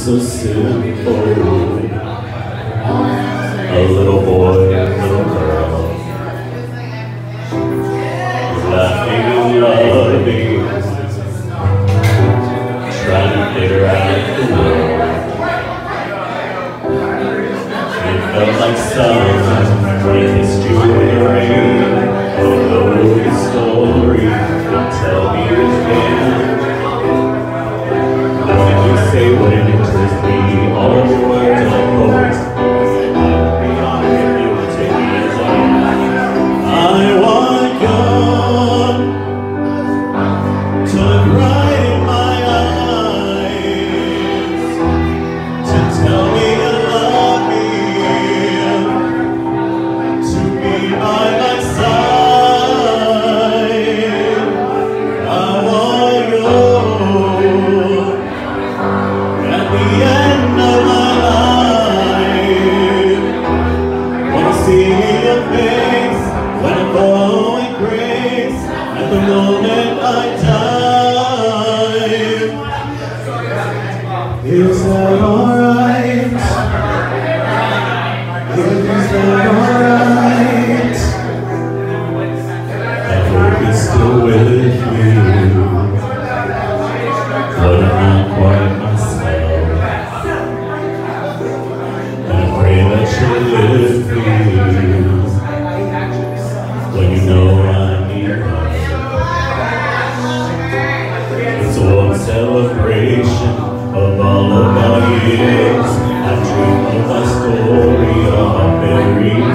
so simple. A little boy, a little girl, laughing and loving, trying to figure out the world. It felt like summer when it's was the rain. the moment I die. Is that alright? Is that alright? I hope it's still with you. But I.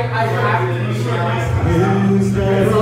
I have to. Is that alright? Is that?